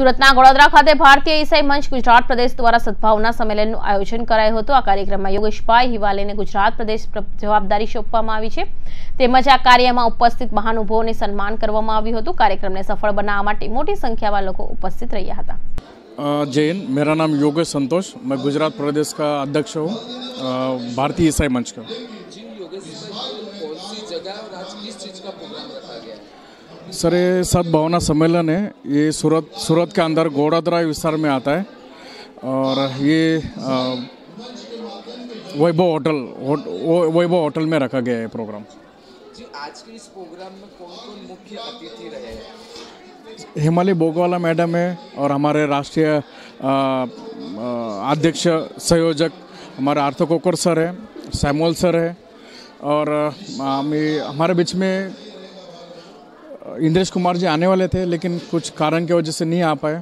સુરતના ગોળાદરા ખાતે ભારતીય ઈસાઈ મંચ ગુજરાત પ્રદેશ દ્વારા સદભાવના સંમેલનનું આયોજન કરાયું હતું આ કાર્યક્રમમાં યોગેશભાઈ હિવાલેને ગુજરાત પ્રદેશ પ્ર- જવાબદારી સોંપવામાં આવી છે તેમજ આ કાર્યમાં ઉપસ્થિત મહાનુભાવોને સન્માન કરવામાં આવ્યું હતું કાર્યક્રમને સફળ બનાવવા માટે મોટી સંખ્યામાં લોકો ઉપસ્થિત રહ્યા હતા अ, जय हिंद मेरा नाम योगेश संतोष मैं गुजरात प्रदेश का अध्यक्ष हूँ अ, भारतीय ईसाई मंच का सर ये सद्भावना सम्मेलन है। ये सूरत सूरत के अंदर गोड़ादरा विस्तार में आता है। और ये वैभव होटल वैभव होटल में रखा गया है प्रोग्राम। जी आज के इस प्रोग्राम में कौन कौन मुख्य अतिथि रहे हैं? हिमालय बोगवाला मैडम है और हमारे राष्ट्रीय अध्यक्ष संयोजक हमारे आर्थो कोकर सर है सैमुअल सर है। और हमें हमारे बीच में इंद्रेश कुमार जी आने वाले थे, लेकिन कुछ कारण की वजह से नहीं आ पाए।